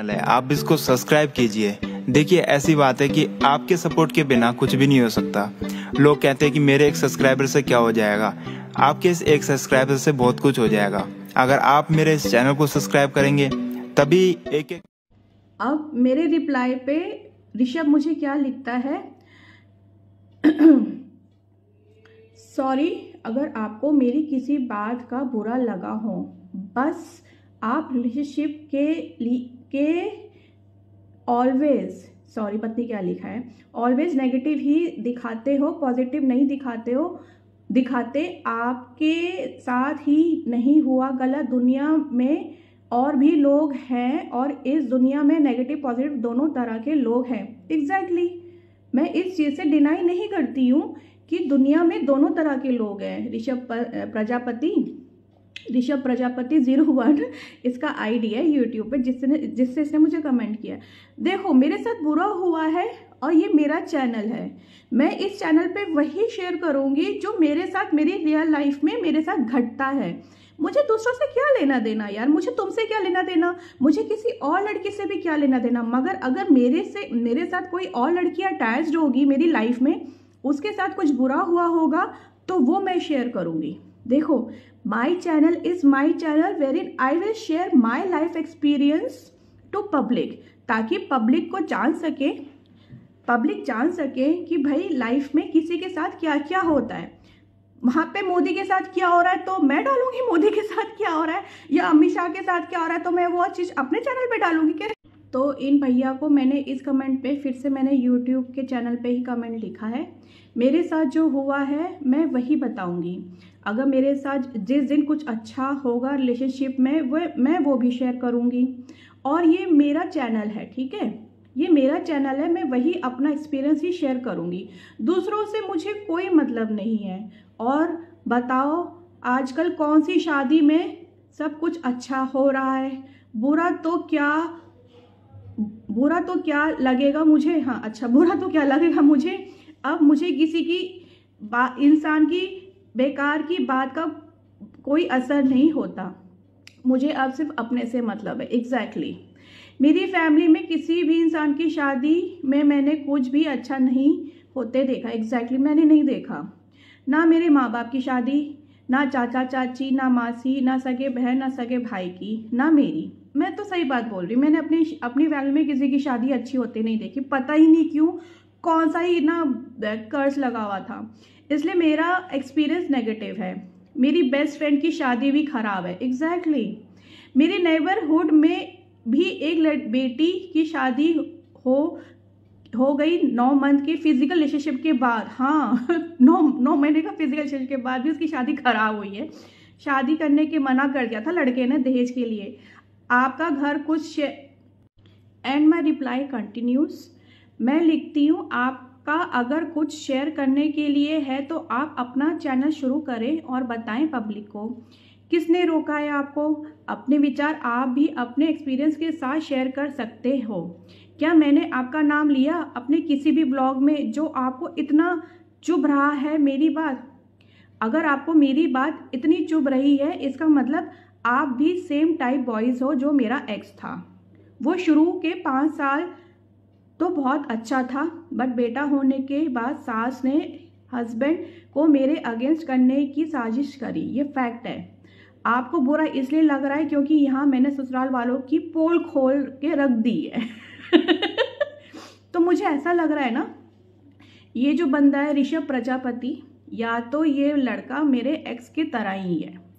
Channel है। आप इसको सब्सक्राइब कीजिए। देखिए, ऐसी बात है कि आपके सपोर्ट के बिना कुछ भी नहीं हो सकता। लोग कहते हैं कि मेरे एक सब्सक्राइबर से क्या हो जाएगा? आपके इस एक सब्सक्राइबर से बहुत कुछ हो जाएगा। अगर आप मेरे इस चैनल को सब्सक्राइब करेंगे, तभी एक एक अब मेरे रिप्लाई पे ऋषभ मुझे क्या लिखता है? सॉरी अगर आपको मेरी किसी बात का बुरा लगा हो, बस आप रिलेशनशिप के लिए के ऑलवेज सॉरी पत्नी क्या लिखा है? ऑलवेज नेगेटिव ही दिखाते हो पॉजिटिव नहीं दिखाते हो, दिखाते आपके साथ ही नहीं हुआ गलत। दुनिया में और भी लोग हैं और इस दुनिया में नेगेटिव पॉजिटिव दोनों तरह के लोग हैं। Exactly exactly. मैं इस चीज़ से डिनाई नहीं करती हूँ कि दुनिया में दोनों तरह के लोग हैं। ऋषभ प्रजापति ऋषभ प्रजापति ज़ीरो वन, इसका आईडी है यूट्यूब पे, जिसने, जिससे इसने मुझे कमेंट किया। देखो, मेरे साथ बुरा हुआ है और ये मेरा चैनल है। मैं इस चैनल पे वही शेयर करूँगी जो मेरे साथ, मेरी रियल लाइफ में मेरे साथ घटता है। मुझे दूसरों से क्या लेना देना यार? मुझे तुमसे क्या लेना देना? मुझे किसी और लड़की से भी क्या लेना देना? मगर अगर मेरे से, मेरे साथ कोई और लड़की अटैच्ड होगी मेरी लाइफ में, उसके साथ कुछ बुरा हुआ होगा तो वो मैं शेयर करूँगी। देखो my channel is my channel where in I will share my life experience to public ताकि पब्लिक को जान सके। पब्लिक जान सके कि भाई लाइफ में किसी के साथ क्या क्या होता है। वहाँ पे मोदी के साथ क्या हो रहा है तो मैं डालूँगी मोदी के साथ क्या हो रहा है, या अमित शाह के साथ क्या हो रहा है तो मैं वो चीज़ अपने चैनल पे डालूँगी क्या तो इन भैया को मैंने इस कमेंट पे फिर से मैंने यूट्यूब के चैनल पे ही कमेंट लिखा है। मेरे साथ जो हुआ है, मैं वही बताऊँगी। अगर मेरे साथ जिस दिन कुछ अच्छा होगा रिलेशनशिप में, वह, मैं वो भी शेयर करूँगी। और ये मेरा चैनल है, ठीक है? ये मेरा चैनल है, मैं वही अपना एक्सपीरियंस ही शेयर करूँगी। दूसरों से मुझे कोई मतलब नहीं है। और बताओ, आजकल कौन सी शादी में सब कुछ अच्छा हो रहा है? बुरा तो क्या बुरा तो क्या लगेगा मुझे? हाँ अच्छा बुरा तो क्या लगेगा मुझे? अब मुझे किसी की इंसान की बेकार की बात का कोई असर नहीं होता। मुझे अब सिर्फ़ अपने से मतलब है। Exactly exactly. मेरी फैमिली में किसी भी इंसान की शादी में मैंने कुछ भी अच्छा नहीं होते देखा। एग्जैक्टली exactly, मैंने नहीं देखा। ना मेरे माँ बाप की शादी ना चाचा चाची ना मासी ना सगे बहन ना सगे भाई की ना मेरी। मैं तो सही बात बोल रही मैंने अपनी अपनी फैमिली में किसी की शादी अच्छी होती नहीं देखी। पता ही नहीं क्यों, कौन सा ही ना कर्ज लगा हुआ था। इसलिए मेरा एक्सपीरियंस नेगेटिव है। मेरी बेस्ट फ्रेंड की शादी भी खराब है। Exactly exactly. मेरे नेबरहुड में भी एक बेटी की शादी हो हो गई नौ मंथ के फ़िज़िकल रिलेशनशिप के बाद। हाँ नौ नौ महीने का फ़िज़िकल रिलेशनशिप के बाद भी उसकी शादी खराब हुई है। शादी करने के मना कर दिया था लड़के ने दहेज के लिए। आपका घर कुछ एंड माई रिप्लाई कंटिन्यूस मैं लिखती हूँ, आपका अगर कुछ शेयर करने के लिए है तो आप अपना चैनल शुरू करें और बताएँ पब्लिक को। किसने रोका है आपको? अपने विचार आप भी अपने एक्सपीरियंस के साथ शेयर कर सकते हो। क्या मैंने आपका नाम लिया अपने किसी भी ब्लॉग में जो आपको इतना चुभ रहा है मेरी बात? अगर आपको मेरी बात इतनी चुभ रही है, इसका मतलब आप भी सेम टाइप बॉयज़ हो जो मेरा एक्स था। वो शुरू के पाँच साल तो बहुत अच्छा था बट बेटा होने के बाद सास ने हस्बैंड को मेरे अगेंस्ट करने की साजिश करी। ये फैक्ट है। आपको बुरा इसलिए लग रहा है क्योंकि यहाँ मैंने ससुराल वालों की पोल खोल के रख दी है। तो मुझे ऐसा लग रहा है ना, ये जो बंदा है ऋषभ प्रजापति, या तो ये लड़का मेरे एक्स की तरह ही है।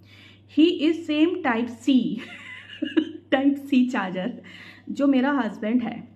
He is same type C type C charger जो मेरा हस्बैंड है।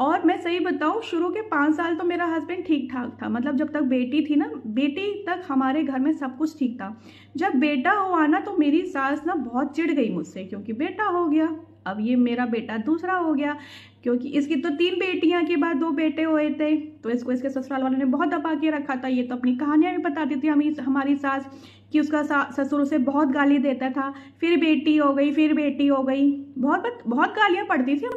और मैं सही बताऊँ, शुरू के पाँच साल तो मेरा हस्बैंड ठीक ठाक था। मतलब जब तक बेटी थी ना, बेटी तक हमारे घर में सब कुछ ठीक था। जब बेटा हुआ ना तो मेरी सास ना बहुत चिढ़ गई मुझसे, क्योंकि बेटा हो गया, अब ये मेरा बेटा दूसरा हो गया। क्योंकि इसकी तो तीन बेटियाँ के बाद दो बेटे हुए थे। तो इसको, इसके ससुराल वालों ने बहुत दबा के रखा था। ये तो अपनी कहानियाँ भी बताती थी हमी, हमारी सास। कि उसका ससुर उसे बहुत गाली देता था। फिर बेटी हो गई, फिर बेटी हो गई। बहुत बहुत गालियाँ पड़ती थी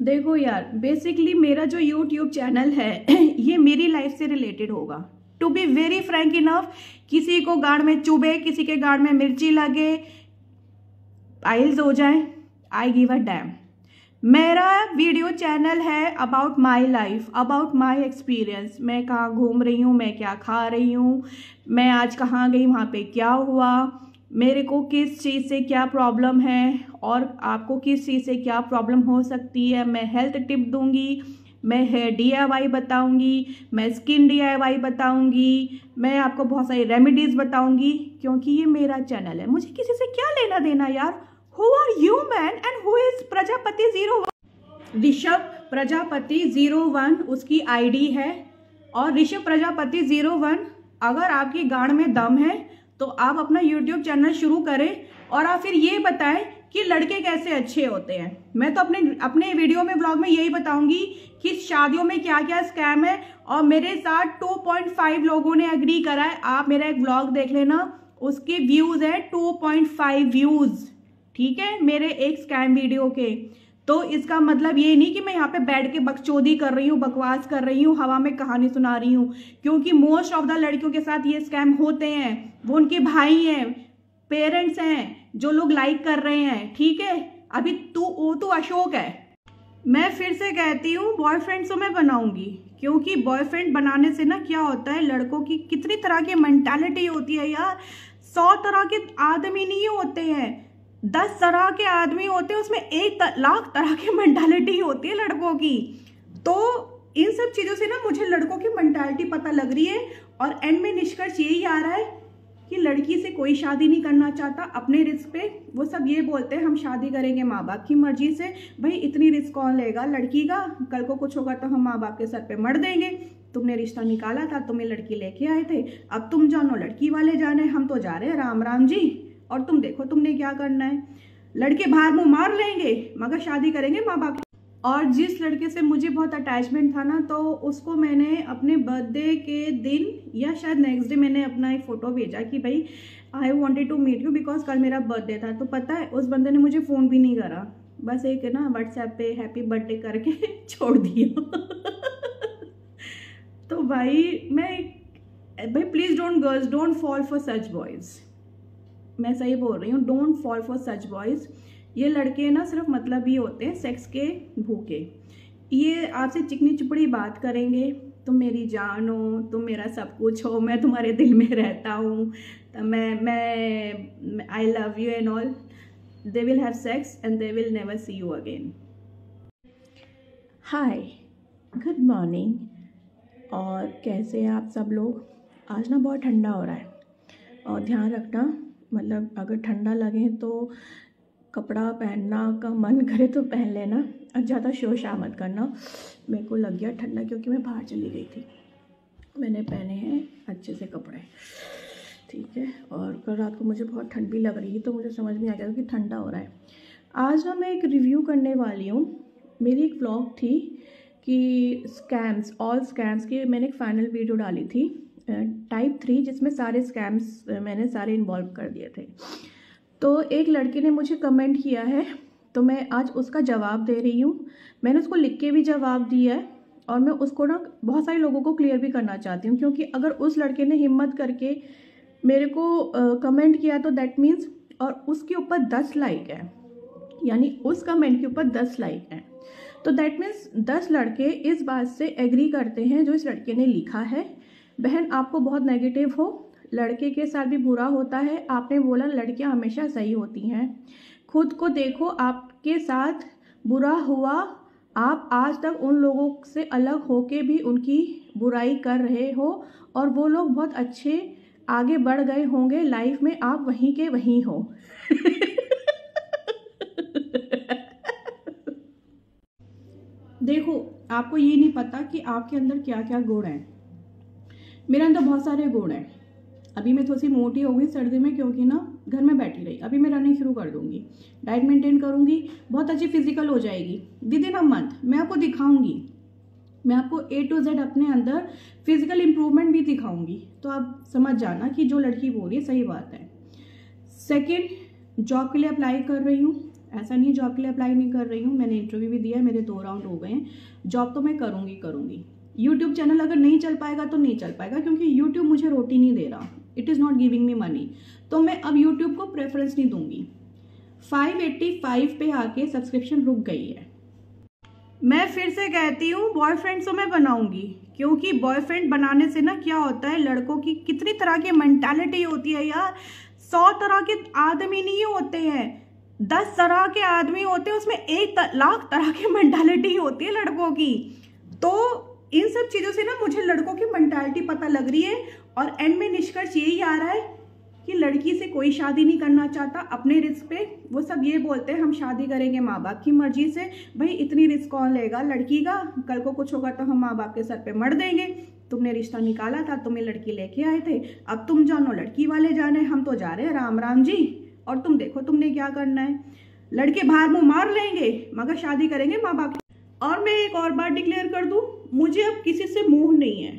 देखो यार बेसिकली मेरा जो यूट्यूब चैनल है, ये मेरी लाइफ से रिलेटेड होगा। To be very frank enough किसी को गाड़ में चुभे, किसी के गाड़ में मिर्ची लगे, आइल्स हो जाए आई गिव अ डैम मेरा वीडियो चैनल है about my life about my experience मैं कहाँ घूम रही हूँ, मैं क्या खा रही हूँ, मैं आज कहाँ गई, वहाँ पे क्या हुआ, मेरे को किस चीज़ से क्या प्रॉब्लम है, और आपको किस चीज़ से क्या प्रॉब्लम हो सकती है, मैं हेल्थ टिप दूँगी, मैं हेयर डी बताऊँगी, मैं स्किन डी बताऊँगी, मैं आपको बहुत सारी रेमेडीज़ बताऊँगी, क्योंकि ये मेरा चैनल है। मुझे किसी से क्या लेना देना यार? Who are you man and Prajapati zero one. Rishabh Prajapati zero one, उसकी आईडी है। और ऋषभ प्रजापति ज़ीरो वन, अगर आपकी गाड़ में दम है तो आप अपना यूट्यूब चैनल शुरू करें और आप फिर ये बताएँ कि लड़के कैसे अच्छे होते हैं। मैं तो अपने अपने वीडियो में ब्लॉग में यही बताऊँगी कि शादियों में क्या क्या स्कैम है और मेरे साथ 2.5 लोगों ने एग्री करा है। आप मेरा एक ब्लॉग देख लेना, उसके व्यूज़ है 2.5 व्यूज़ ठीक है? मेरे एक स्कैम वीडियो के। तो इसका मतलब ये नहीं कि मैं यहाँ पे बैठ के बकचोदी कर रही हूँ, बकवास कर रही हूँ, हवा में कहानी सुना रही हूँ, क्योंकि मोस्ट ऑफ़ द लड़कियों के साथ ये स्कैम होते हैं। वो उनके भाई हैं पेरेंट्स हैं, जो लोग लाइक कर रहे हैं, ठीक है? अभी तू, वो तो अशोक है। मैं फिर से कहती हूँ बॉयफ्रेंड तो मैं बनाऊँगी, क्योंकि बॉयफ्रेंड बनाने से ना क्या होता है, लड़कों की कितनी तरह की मेंटालिटी होती है यार। सौ तरह के आदमी नहीं होते हैं। दस तरह के आदमी होते हैं, उसमें एक लाख तरह की मेंटालिटी होती है लड़कों की। तो इन सब चीज़ों से ना मुझे लड़कों की मेंटालिटी पता लग रही है और एंड में निष्कर्ष यही आ रहा है कि लड़की से कोई शादी नहीं करना चाहता, अपने रिस्क पे। वो सब ये बोलते हैं, हम शादी करेंगे माँ बाप की मर्ज़ी से। भाई, इतनी रिस्क कौन लेगा? लड़की का? कल को कुछ होगा तो हम माँ बाप के सर पे मर देंगे। तुमने रिश्ता निकाला था, तुम्हें लड़की लेके आए थे। अब तुम जानो, लड़की वाले जाने, हम तो जा रहे हैं। राम राम जी। और तुम देखो तुमने क्या करना है। लड़के बाहर मुँह मार लेंगे, मगर शादी करेंगे माँ बाप और जिस लड़के से मुझे बहुत अटैचमेंट था ना तो उसको मैंने अपने बर्थडे के दिन या शायद नेक्स्ट डे मैंने अपना एक फ़ोटो भेजा कि भाई I wanted to meet you because कल मेरा बर्थडे था। तो पता है, उस बंदे ने मुझे फ़ोन भी नहीं करा। बस एक ना व्हाट्सएप पे हैप्पी बर्थडे करके छोड़ दिया। तो भाई, मैं भाई please don't girls don't fall for such boys मैं सही बोल रही हूँ don't fall for such boys ये लड़के ना सिर्फ़ मतलब ही होते हैं सेक्स के भूखे। ये आपसे चिकनी चुपड़ी बात करेंगे, तुम मेरी जान हो, तुम मेरा सब कुछ हो, मैं तुम्हारे दिल में रहता हूँ तो मैं मैं I love you and all they will have sex and they will never see you again hi good morning और कैसे हैं आप सब लोग? आज ना बहुत ठंडा हो रहा है। और ध्यान रखना मतलब अगर ठंडा लगे तो कपड़ा पहनना का मन करे तो पहन लेना और ज़्यादा शोर मत करना। मेरे को लग गया ठंडा क्योंकि मैं बाहर चली गई थी। मैंने पहने हैं अच्छे से कपड़े। ठीक है? और कल रात को मुझे बहुत ठंड भी लग रही थी तो मुझे समझ में आ गया कि ठंडा हो रहा है। आज ना मैं एक रिव्यू करने वाली हूँ। मेरी एक ब्लॉग थी कि स्कैम्स ऑल स्कैम्स की मैंने एक फाइनल वीडियो डाली थी। टाइप थ्री जिसमें सारे स्कैम्स मैंने सारे इन्वॉल्व कर दिए थे। तो एक लड़के ने मुझे कमेंट किया है तो मैं आज उसका जवाब दे रही हूँ। मैंने उसको लिख के भी जवाब दिया है और मैं उसको ना बहुत सारे लोगों को क्लियर भी करना चाहती हूँ क्योंकि अगर उस लड़के ने हिम्मत करके मेरे को कमेंट uh, किया तो दैट मीन्स और उसके ऊपर दस लाइक है। यानी उस कमेंट के ऊपर दस लाइक है। तो दैट मीन्स दस लड़के इस बात से एग्री करते हैं जो इस लड़के ने लिखा है। बहन, आपको बहुत नेगेटिव हो। लड़के के साथ भी बुरा होता है। आपने बोला, लड़कियाँ हमेशा सही होती हैं। खुद को देखो, आपके साथ बुरा हुआ। आप आज तक उन लोगों से अलग होके भी उनकी बुराई कर रहे हो और वो लोग बहुत अच्छे, आगे बढ़ गए होंगे। लाइफ में आप वहीं के वहीं हो। देखो, आपको ये नहीं पता कि आपके अंदर क्या क्या गुण हैं। मेरे अंदर बहुत सारे गुण हैं। अभी मैं थोड़ी सी मोटी हो गई सर्दी में, क्योंकि ना घर में बैठी रही। अभी मैं रनिंग शुरू कर दूँगी। डाइट मेंटेन करूँगी, बहुत अच्छी फ़िज़िकल हो जाएगी। विद इन अ मंथ मैं आपको दिखाऊँगी। मैं आपको ए टू जेड अपने अंदर फ़िज़िकल इम्प्रूवमेंट भी दिखाऊँगी। तो आप समझ जाना कि जो लड़की बोल रही है, सही बात है। सेकेंड जॉब के लिए अप्लाई कर रही हूँ। ऐसा नहीं है जॉब के लिए अप्लाई नहीं कर रही हूँ। मैंने इंटरव्यू भी दिया है, मेरे दो राउंड हो गए हैं। जॉब तो मैं करूँगी करूँगी। यूट्यूब चैनल अगर नहीं चल पाएगा तो नहीं चल पाएगा, क्योंकि यूट्यूब मुझे रोटी नहीं दे रहा। It is not giving me money तो मैं अब यूट्यूब को प्रेफरेंस नहीं दूँगी। 585 पे आके सब्सक्रिप्शन रुक गई है। मैं फिर से कहती हूँ बॉयफ्रेंड तो मैं बनाऊँगी, क्योंकि बॉयफ्रेंड बनाने से ना क्या होता है, लड़कों की कितनी तरह की मेंटालिटी होती है यार। सौ तरह के आदमी नहीं होते हैं। दस तरह के आदमी होते हैं, उसमें एक लाख तरह की मेंटालिटी होती है लड़कों की। तो इन सब चीज़ों से ना मुझे लड़कों की मेंटालिटी पता लग रही है और एंड में निष्कर्ष यही आ रहा है कि लड़की से कोई शादी नहीं करना चाहता, अपने रिस्क पे। वो सब ये बोलते हैं, हम शादी करेंगे माँ बाप की मर्ज़ी से। भाई, इतनी रिस्क कौन लेगा? लड़की का? कल को कुछ होगा तो हम माँ बाप के सर पे मर देंगे। तुमने रिश्ता निकाला था, तुम्हें लड़की लेके आए थे। अब तुम जानो, लड़की वाले जाने, हम तो जा रहे हैं। राम राम जी। और तुम देखो, तुमने क्या करना है? लड़के बाहर मुँह मार लेंगे, मगर शादी करेंगे माँ बाप और मैं एक और बात डिक्लेयर कर दूँ, मुझे अब किसी से मुँह नहीं है।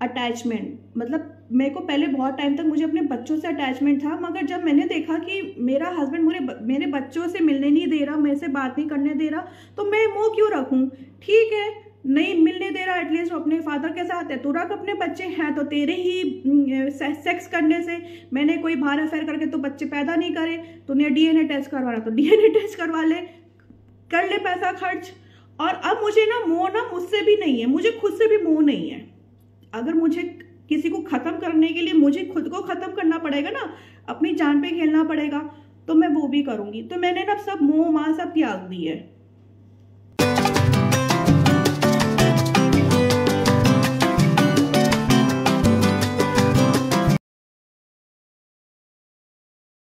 अटैचमेंट मतलब मेरे को पहले बहुत टाइम तक मुझे अपने बच्चों से अटैचमेंट था, मगर जब मैंने देखा कि मेरा हस्बैंड मुझे मेरे बच्चों से मिलने नहीं दे रहा, मेरे से बात नहीं करने दे रहा तो मैं मुँह क्यों रखूँ? ठीक है, नहीं मिलने दे रहा एटलीस्ट वो अपने फादर के साथ है। तो रख अपने बच्चे हैं तो तेरे ही सेक्स करने से मैंने कोई बाहर अफेयर करके तो बच्चे पैदा नहीं करे। तूने डीएनए टेस्ट करवाना तो डीएनए टेस्ट करवा ले। कर ले पैसा खर्च। और अब मुझे ना मोह ना मुझसे भी नहीं है, मुझे खुद से भी मोह नहीं है। अगर मुझे किसी को ख़त्म करने के लिए मुझे खुद को ख़त्म करना पड़ेगा ना, अपनी जान पे खेलना पड़ेगा तो मैं वो भी करूँगी। तो मैंने ना सब मोह माँ सब त्याग दी है